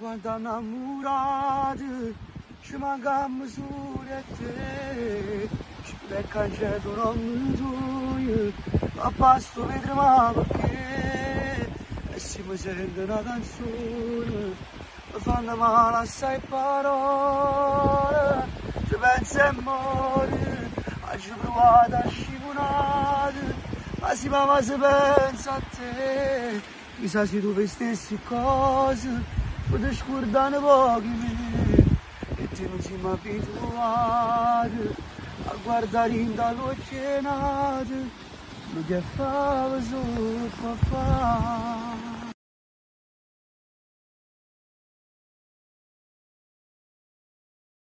quanto innamorato ci mancammo solo a te ci becca il cielo non mi gioia a pasto vedremo perché e si mi sente una canzone mi fanno male assai parole ci penso e muore oggi provato a scivolare ma si te tu stessi cose potrei scordare pochi e te non si mi abituato a guardare in dall'oceanato lo